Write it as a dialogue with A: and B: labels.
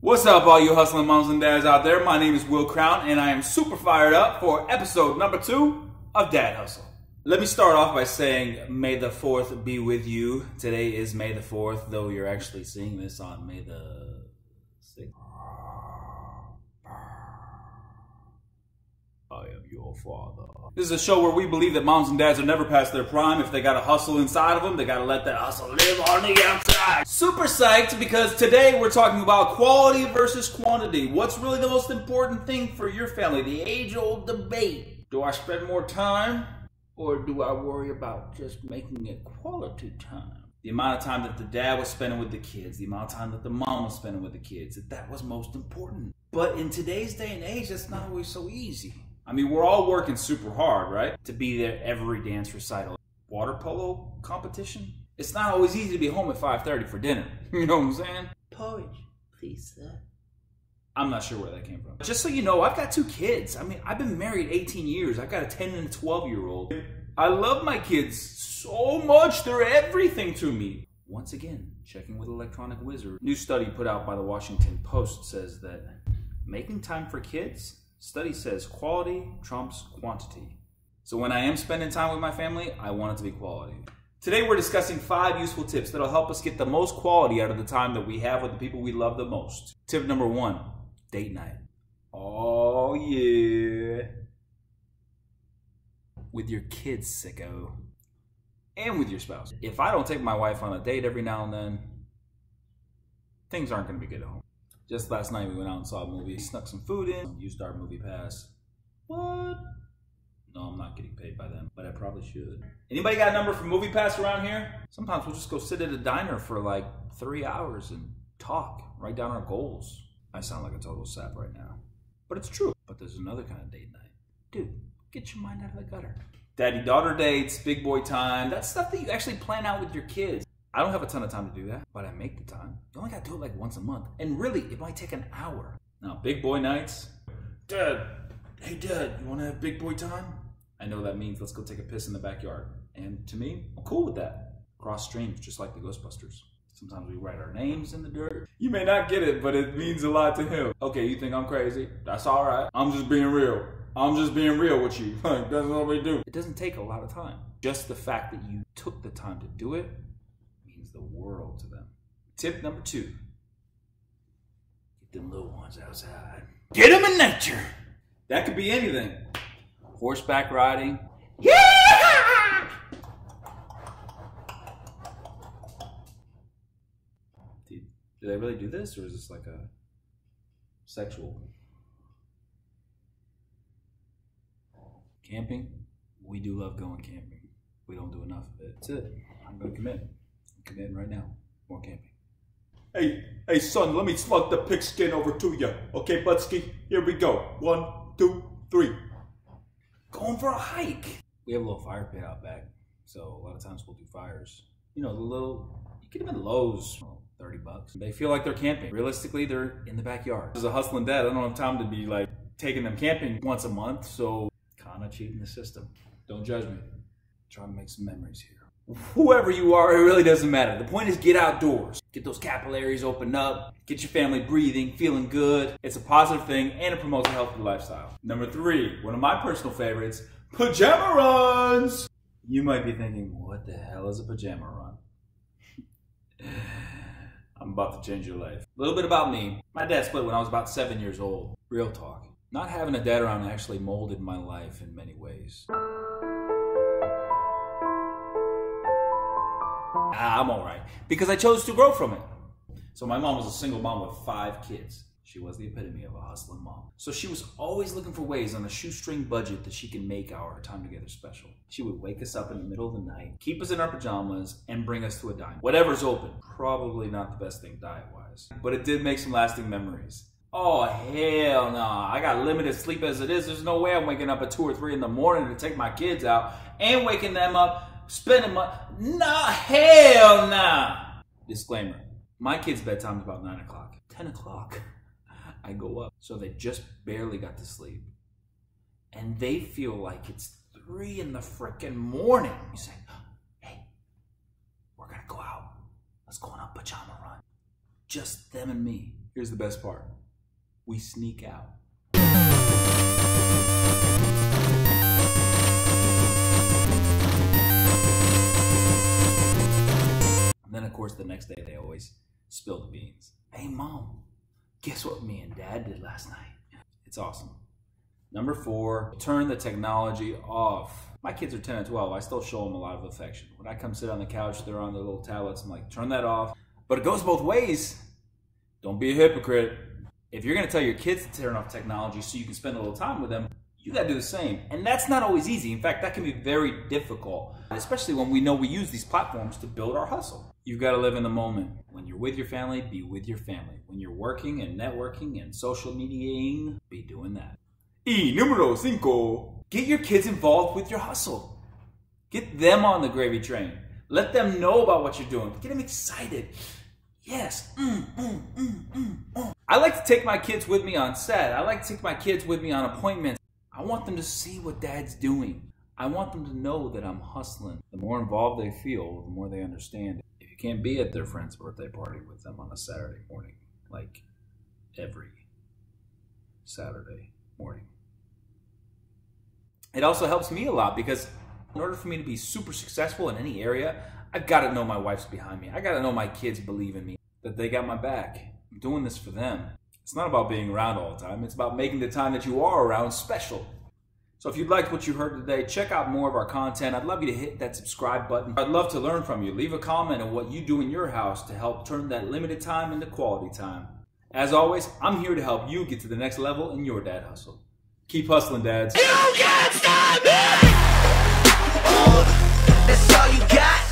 A: What's up, all you hustling moms and dads out there? My name is Wil Crown, and I am super fired up for episode number two of Dad Hustle. Let me start off by saying, May the 4th be with you. Today is May the 4th, though you're actually seeing this on May the 6th. I am your father. This is a show where we believe that moms and dads are never past their prime. If they got a hustle inside of them, they got to let that hustle live on the outside. Super psyched because today we're talking about quality versus quantity. What's really the most important thing for your family? The age old debate. Do I spend more time or do I worry about just making it quality time? The amount of time that the dad was spending with the kids, the amount of time that the mom was spending with the kids, that that was most important. But in today's day and age, that's not always so easy. I mean, we're all working super hard, right? To be there every dance recital. Water polo competition? It's not always easy to be home at 5.30 for dinner. You know what I'm saying? Porridge, please, sir. I'm not sure where that came from. Just so you know, I've got two kids. I mean, I've been married 18 years. I've got a 10 and a 12 year old. I love my kids so much. They're everything to me. Once again, checking with Electronic Wizard. New study put out by the Washington Post says that making time for kids Study says quality trumps quantity. So when I am spending time with my family, I want it to be quality. Today we're discussing five useful tips that'll help us get the most quality out of the time that we have with the people we love the most. Tip number one, date night. Oh yeah. With your kids, sicko. And with your spouse. If I don't take my wife on a date every now and then, things aren't gonna be good at home. Just last night we went out and saw a movie, snuck some food in, used our MoviePass. What? No, I'm not getting paid by them, but I probably should. Anybody got a number for MoviePass around here? Sometimes we'll just go sit at a diner for like three hours and talk, write down our goals. I sound like a total sap right now. But it's true. But there's another kind of date night. Dude, get your mind out of the gutter. Daddy daughter dates, big boy time, that's stuff that you actually plan out with your kids. I don't have a ton of time to do that, but I make the time. You only got to do it like once a month. And really, it might take an hour. Now, big boy nights. Dad, hey, Dad, you want to have big boy time? I know that means let's go take a piss in the backyard. And to me, I'm cool with that. Cross streams, just like the Ghostbusters. Sometimes we write our names in the dirt. You may not get it, but it means a lot to him. Okay, you think I'm crazy? That's all right. I'm just being real. I'm just being real with you. Like, that's what we do. It doesn't take a lot of time. Just the fact that you took the time to do it means the world to them. Tip number two get them little ones outside. Get them in nature. That could be anything horseback riding. Yeah! Do they really do this, or is this like a sexual? Camping? We do love going camping. We don't do enough of it. That's it. I'm going to commit. Come in right now. More camping. Hey, hey, son, let me slug the pigskin over to you. Okay, Budsky? Here we go. One, two, three. Going for a hike. We have a little fire pit out back, so a lot of times we'll do fires. You know, the little, you get them in Lowe's, 30 bucks. They feel like they're camping. Realistically, they're in the backyard. As a hustling dad, I don't have time to be like taking them camping once a month, so kind of cheating the system. Don't judge me. I'm trying to make some memories here whoever you are, it really doesn't matter. The point is get outdoors. Get those capillaries open up. Get your family breathing, feeling good. It's a positive thing and it promotes a healthy lifestyle. Number three, one of my personal favorites, pajama runs. You might be thinking, what the hell is a pajama run? I'm about to change your life. A little bit about me. My dad split when I was about seven years old. Real talk. Not having a dad around actually molded my life in many ways. I'm all right. Because I chose to grow from it. So my mom was a single mom with five kids. She was the epitome of a hustling mom. So she was always looking for ways on a shoestring budget that she can make our time together special. She would wake us up in the middle of the night, keep us in our pajamas, and bring us to a diner. Whatever's open. Probably not the best thing diet-wise. But it did make some lasting memories. Oh, hell no. Nah. I got limited sleep as it is. There's no way I'm waking up at 2 or 3 in the morning to take my kids out and waking them up spending money. Nah, hell nah. Disclaimer. My kid's bedtime is about 9 o'clock. 10 o'clock, I go up. So they just barely got to sleep. And they feel like it's 3 in the frickin' morning. You say, hey, we're gonna go out. Let's go on a pajama run. Just them and me. Here's the best part we sneak out. Then, of course, the next day they always spill the beans. Hey, mom, guess what me and dad did last night? It's awesome. Number four, turn the technology off. My kids are 10 and 12. I still show them a lot of affection. When I come sit on the couch, they're on their little tablets. I'm like, turn that off. But it goes both ways. Don't be a hypocrite. If you're going to tell your kids to turn off technology so you can spend a little time with them, you got to do the same. And that's not always easy. In fact, that can be very difficult, especially when we know we use these platforms to build our hustle. You've got to live in the moment. When you're with your family, be with your family. When you're working and networking and social mediating, be doing that. Y número cinco, get your kids involved with your hustle. Get them on the gravy train. Let them know about what you're doing. Get them excited. Yes. Mm, mm, mm, I like to take my kids with me on set. I like to take my kids with me on appointments. I want them to see what dad's doing. I want them to know that I'm hustling. The more involved they feel, the more they understand. If you can't be at their friend's birthday party with them on a Saturday morning, like every Saturday morning, it also helps me a lot because in order for me to be super successful in any area, I've got to know my wife's behind me. I got to know my kids believe in me, that they got my back. I'm doing this for them. It's not about being around all the time. It's about making the time that you are around special. So if you liked what you heard today, check out more of our content. I'd love you to hit that subscribe button. I'd love to learn from you. Leave a comment on what you do in your house to help turn that limited time into quality time. As always, I'm here to help you get to the next level in your dad hustle. Keep hustling, dads.
B: You can't stop me! You